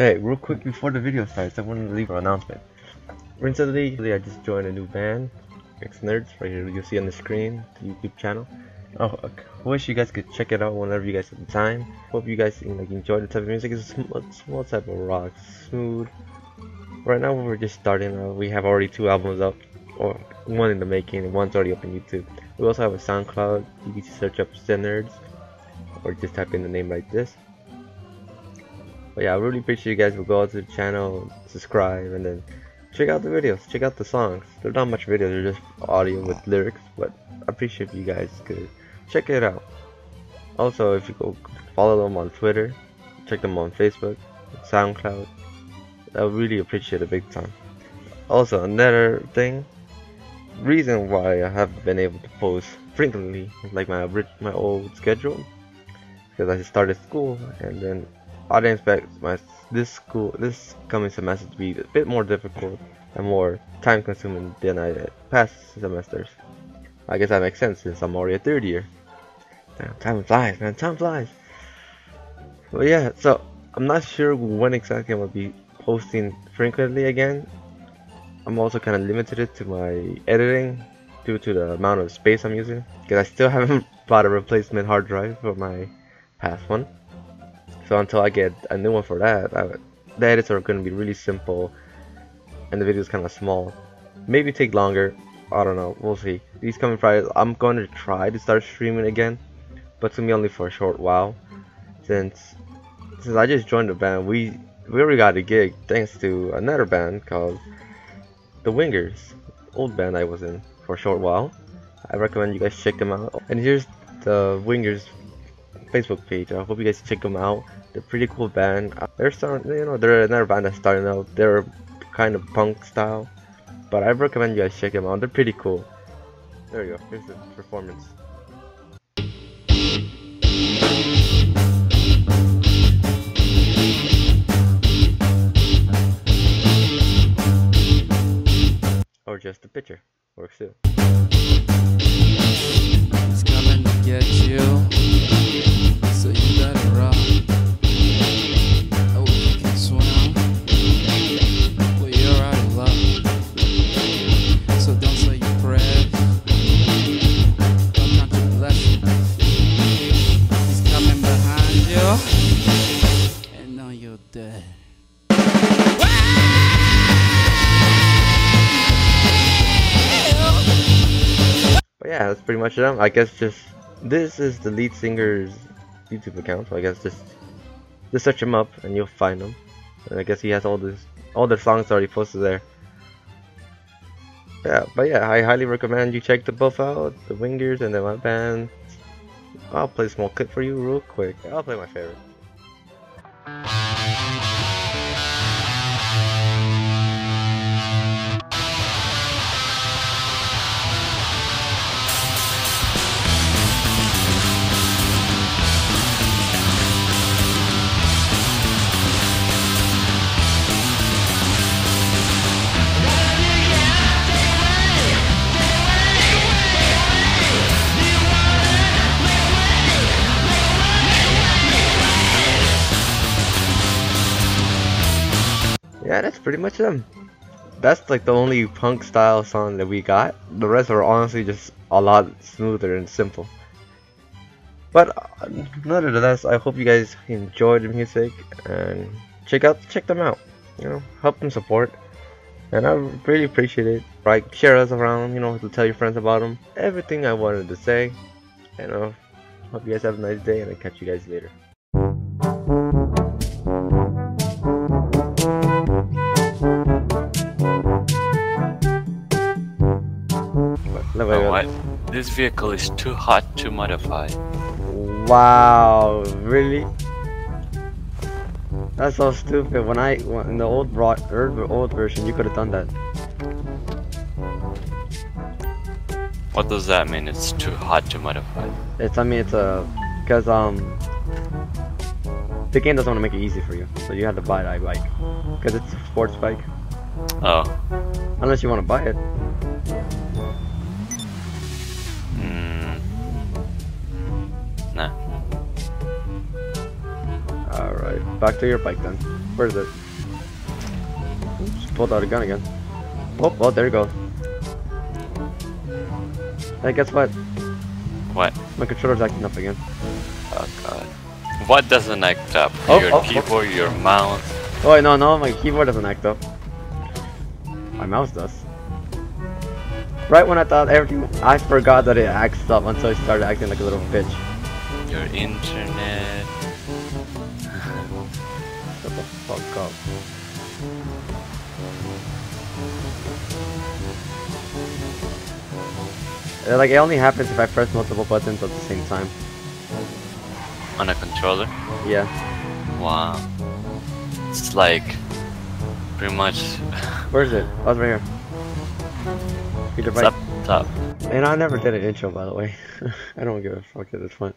Hey, real quick before the video starts, I wanted to leave an announcement. Recently, I just joined a new band, Xenerds, right here. You'll see on the screen, the YouTube channel. Oh, I wish you guys could check it out whenever you guys have the time. Hope you guys like enjoy the type of music. It's a small, small type of rock, smooth. Right now, we're just starting. Uh, we have already two albums up, or one in the making, and one's already up on YouTube. We also have a SoundCloud. You can search up Xenerds, or just type in the name like this. But yeah, I really appreciate you guys will go out to the channel, subscribe, and then check out the videos, check out the songs. They're not much videos, they're just audio with lyrics, but I appreciate you guys could check it out. Also, if you go follow them on Twitter, check them on Facebook, SoundCloud, I really appreciate it big time. Also, another thing, reason why I haven't been able to post frequently, like my my old schedule, because I started school and then I didn't expect my this school this coming semester to be a bit more difficult and more time consuming than I did past semesters. I guess that makes sense since I'm already a third year. Damn, time flies, man. Time flies. But yeah, so I'm not sure when exactly I'm gonna be posting frequently again. I'm also kind of limited to my editing due to the amount of space I'm using because I still haven't bought a replacement hard drive for my past one. So until I get a new one for that, I, the edits are going to be really simple and the video is kind of small. Maybe take longer. I don't know. We'll see. These coming Fridays, I'm going to try to start streaming again, but to me only for a short while. Since since I just joined the band, we we already got a gig thanks to another band called The Wingers, old band I was in for a short while. I recommend you guys check them out. And here's the Wingers Facebook page. I hope you guys check them out. They're pretty cool band. Uh, they're starting, you know, they're another band that's starting out. They're kind of punk style, but I recommend you guys check them out. They're pretty cool. There you go. Here's the performance. Or just a picture. Works too. Yeah, that's pretty much them. I guess just this is the lead singer's YouTube account, so I guess just just search him up and you'll find him. And I guess he has all this all the songs already posted there. Yeah, but yeah, I highly recommend you check the buff out, the Wingers and then my band. I'll play a small clip for you real quick. I'll play my favorite. Pretty much them. That's like the only punk style song that we got. The rest are honestly just a lot smoother and simple. But uh, nonetheless, I hope you guys enjoyed the music and check out check them out. You know, help them support. And I really appreciate it. Like share us around, you know, to tell your friends about them. Everything I wanted to say. And uh, hope you guys have a nice day and I'll catch you guys later. This vehicle is too hot to modify. Wow, really? That's so stupid. When I in the old old version, you could have done that. What does that mean? It's too hot to modify. It's I mean it's a because um the game doesn't want to make it easy for you, so you have to buy that bike because it's a sports bike. Oh. Unless you want to buy it. Alright, back to your bike then. Where is it? Oops, pulled out a gun again. Oh, oh, there you go. Hey, guess what? What? My controller's acting up again. Oh god. What doesn't act up? Oh, your oh, oh. keyboard, your mouse. Oh, wait, no, no, my keyboard doesn't act up. My mouse does. Right when I thought everything, I forgot that it acts up until it started acting like a little bitch. Your internet. Up. Like, it only happens if I press multiple buttons at the same time. On a controller? Yeah. Wow. It's like pretty much Where is it? Oh, it's right here. Peter it's Bike. up top. And I never did an intro, by the way. I don't give a fuck at this point.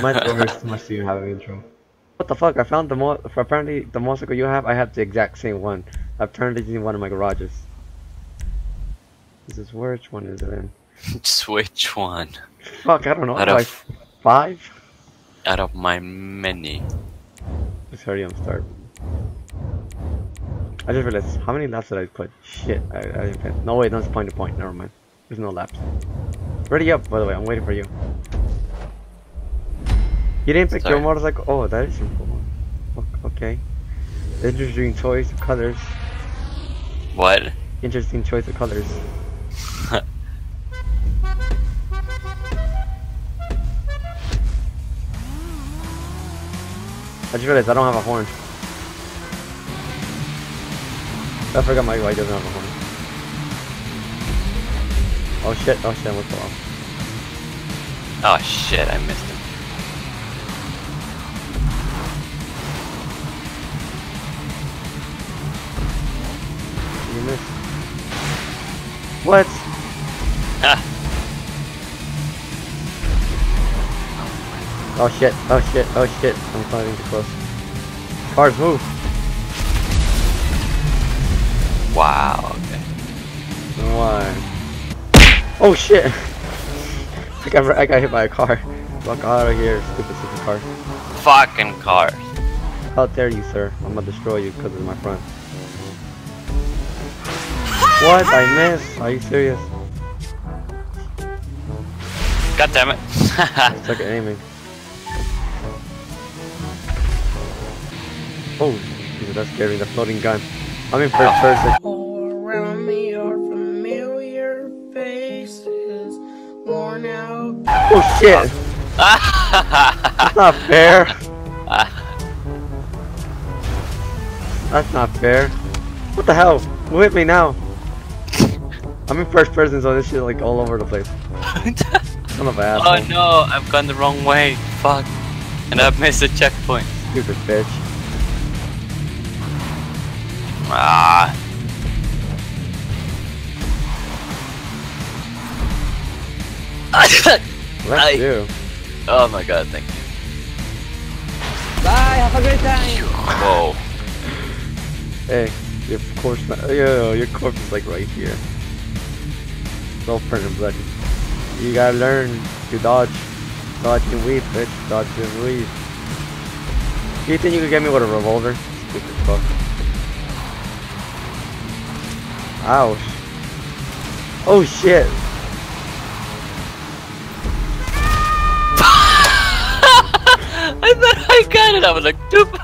My story is too much to even have an intro. What the fuck? I found the mo- apparently the motorcycle you have, I have the exact same one. I've turned it in one of my garages. This is which one is it in? Switch one Fuck, I don't know. Out like of- five? out of my many. Let's hurry up start. I just realized how many laps did I put? Shit, I, I didn't put. No wait, no, it's point to point. Never mind. There's no laps. Ready up, by the way. I'm waiting for you. You didn't pick your Sorry. motorcycle. Oh, that is simple. Okay. Interesting choice of colors. What? Interesting choice of colors. I just realized I don't have a horn. I forgot my guy doesn't have a horn. Oh shit, oh shit, what's off? Oh shit, I missed What? Ah, Oh shit, oh shit, oh shit. I'm flying too close. Cars move. wow, okay. Why? Oh shit! I got, I got hit by a car. Fuck out of here, stupid stupid car. Fucking cars. How dare you, sir? I'm gonna destroy you because of my front. What? I missed? Are you serious? God damn it. I suck at aiming. Oh, Jesus, that's scary. The floating gun. I'm in first person. All around me are familiar faces, worn out. Oh shit! That's not fair. That's not fair. What the hell? Who hit me now? I'm in first person, so this shit like all over the place. Son of an oh asshole. no, I've gone the wrong way. Fuck. And I've missed a checkpoint. Stupid bitch. Ah. Let's I- do. oh my god, thank you. Bye, have a great time. Whoa. Hey, your corpse, ma- yo, your corpse is like right here. All bloody. You gotta learn to dodge. Dodge and weave, bitch. Dodge and weave. Do you think you could get me with a revolver? Stupid fuck. Ouch. Oh shit. I thought I got it. I was like, doop.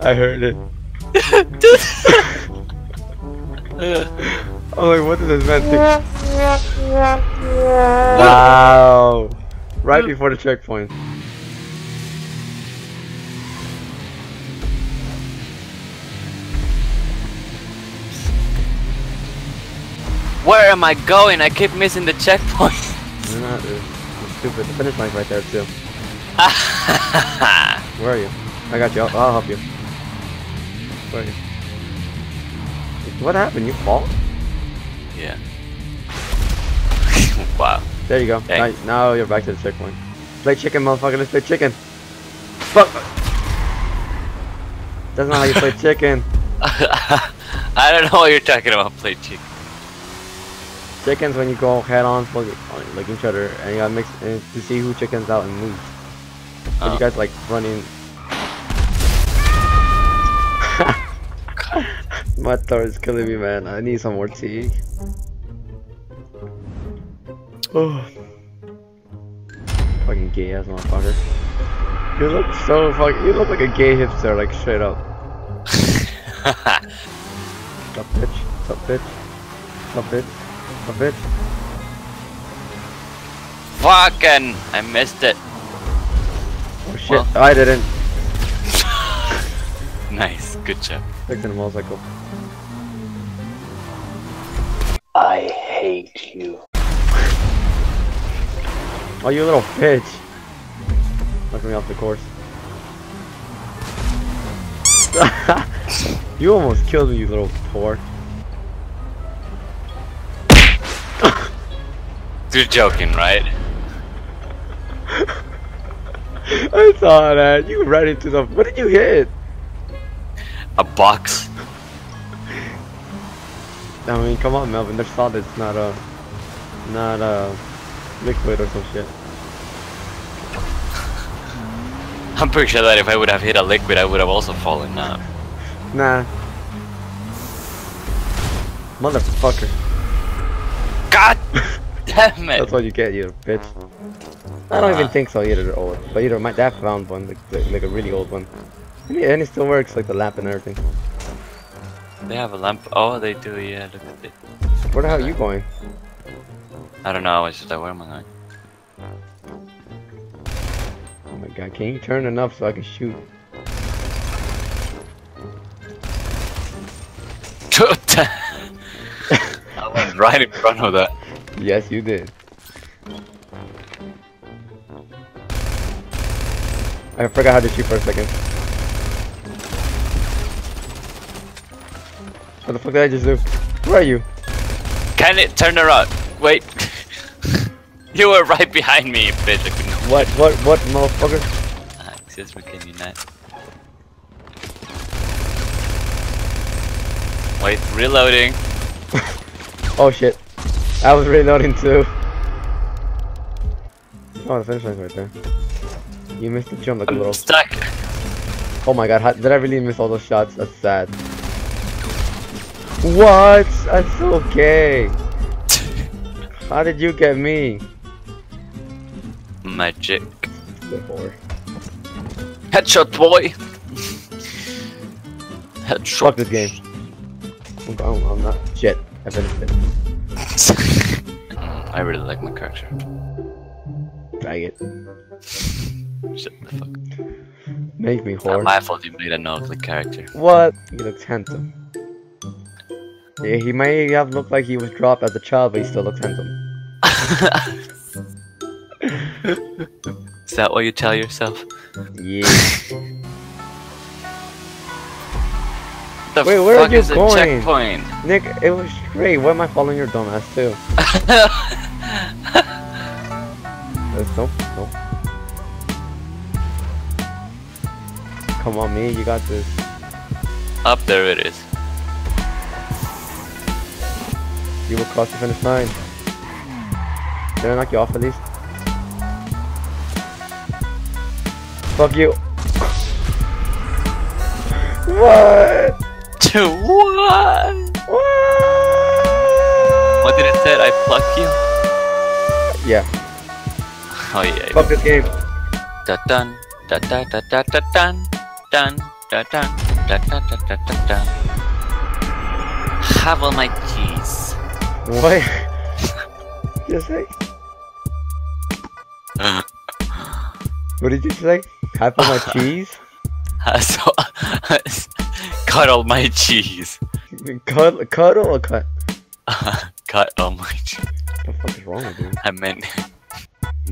I heard it. I'm like, what did this man think? Wow. Right before the checkpoint. Where am I going? I keep missing the checkpoint. You're not, uh, you're stupid. The finish line's right there too. Where are you? I got you. I'll, I'll help you. Where are you? What happened? You fall? Yeah. wow. There you go. Now, now, you're back to the checkpoint. Play chicken, motherfucker. Let's play chicken. Fuck. That's not how you play chicken. I don't know what you're talking about. Play chicken. Chickens when you go head on, fuck it, like each other, and you gotta mix to see who chickens out and moves. But oh. you guys like running. My throat is killing me, man. I need some more tea. Oh. Fucking gay ass motherfucker. You look so fuck. You look like a gay hipster, like straight up. What's up, bitch? What's up, bitch? What's up, bitch? What's up, bitch? Fucking! I missed it. Oh shit! Well. I didn't. Nice, good job. Fixing the motorcycle. I hate you. Oh, you little bitch! Knock me off the course. you almost killed me, you little whore. You're joking, right? I saw that. You ran into the. What did you hit? A box? I mean, come on, Melvin. They're solid. It's not a, not a liquid or some shit. I'm pretty sure that if I would have hit a liquid, I would have also fallen now. Nah. Motherfucker. God damn it! That's what you get, you bitch. I don't even Uh. think so either, old. But either my dad found one, like, like, like a really old one. And it, and it still works, like the lamp and everything. They have a lamp. Oh, they do, yeah, look at it. Where the hell are you going? I don't know, it's just like, where am I going? Oh my god, can you turn enough so I can shoot? I went right in front of that. Yes, you did. I forgot how to shoot for a second. What the fuck did I just do? Where are you? Can it turn around? Wait. you were right behind me, bitch. I couldn't. What, what, what, motherfucker? Ah, excuse me, can you not? Wait, reloading. Oh shit. I was reloading too. Oh, the finish line's right there. You missed the jump like a I'm little. stuck. Oh my god, how, did I really miss all those shots? That's sad. What? That's okay. How did you get me? Magic. Headshot, boy. Headshot. Fuck this game. I'm, I'm, I'm not. Shit. I finished it. Mm, I really like my character. Drag it. Shut the fuck. Make me whore. my fault you made an ugly character. What? You look handsome. Yeah, he may have looked like he was dropped as a child, but he still looks handsome. Is that what you tell yourself? Yeah. The Wait, where are you is going? checkpoint? Nick, it was straight. Why am I following your dumb ass too? There's no, no. Come on, me, you got this. Up there it is. You will cross the finish line. Did I knock you off at least? Fuck you. what? what? What? What did it say? I pluck you? Yeah. Oh yeah. Fuck this game. Da dun da da da da da dun dun da dun da da da da da dun. Have all my cheese. What? Just say. What did you say? Half of my cheese? so, cut all my cheese. Cut, cuddle or cut? cut all my cheese. What the fuck is wrong with you? I meant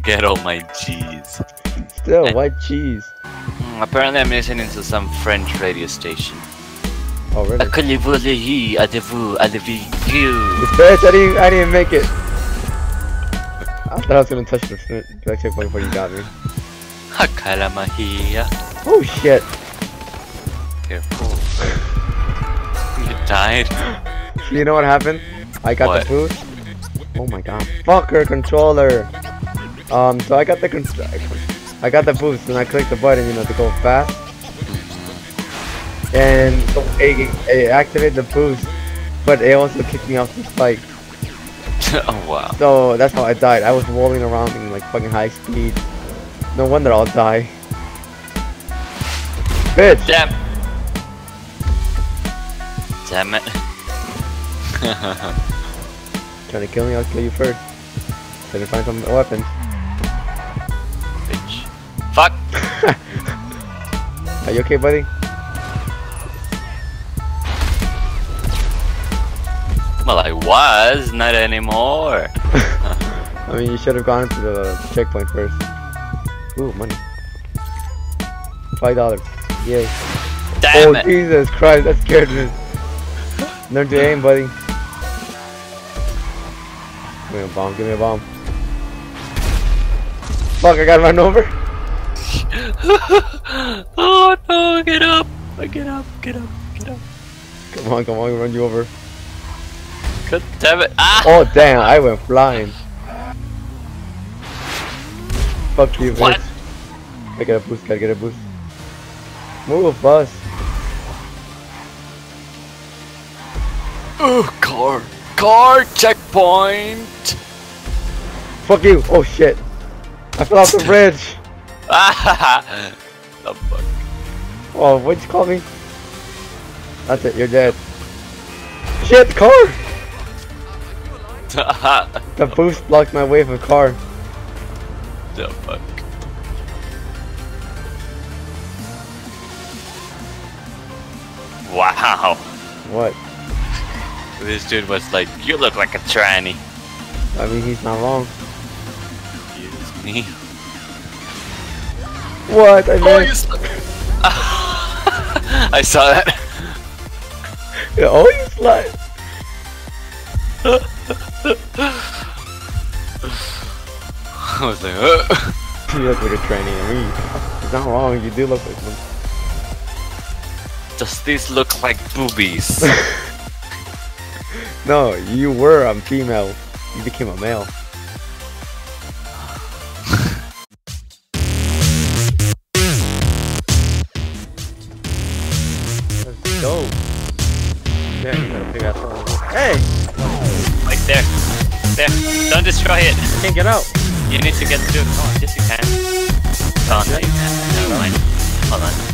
get all my cheese. Still, white cheese. Mm, apparently, I'm listening to some French radio station. Oh, really? Accueillez-vous les yeux, allez-vous, allez-vous. Bitch, I didn't, I didn't make it. I thought I was gonna touch the the checkpoint before you got me. Akalamahia. Oh shit. Careful. You died. You know what happened? I got What? the boost. Oh my god. Fucker controller. Um, so I got the I got the boost and I clicked the button, you know, to go fast. And it, it activated the boost, but it also kicked me off the spike. oh wow. So that's how I died. I was rolling around in like fucking high speed. No wonder I'll die. Bitch! Damn. Damn it. Trying to kill me, I'll kill you first. Trying to find some weapons. Bitch. Fuck. Are you okay, buddy? Well, I was, not anymore. I mean, you should have gone to the checkpoint first. Ooh, money. Five dollars. Yay. Damn oh, it. Jesus Christ, that scared me. Learn to aim, buddy. Give me a bomb, give me a bomb. Fuck, I got run over. oh no, get up. Get up, get up, get up. Come on, come on, run you over. God damn it. Ah! Oh, damn, I went flying. Fuck you. What? I get a boost, gotta get a boost. Move, bus. Oh, car. Car checkpoint. Fuck you. Oh, shit. I fell off the bridge. Ah! the fuck. Oh, what'd you call me? That's it, you're dead. Shit, car! The boost blocked my way of a car. the fuck. Wow. What? This dude was like, you look like a tranny. I mean, he's not wrong. Excuse me. What? I Oh, missed. sl- I saw that. Oh, you slut. I was like, uh. You look like a tranny. I mean, he's not wrong. You do look like one. Does this look like boobies? No, you were a female. You became a male. Let's go. Yeah, you got a big ass one. Hey! There. Don't destroy it. Can't get out. You need to get through. Oh, yes you can. Oh, no you can't. Never mind. Hold on.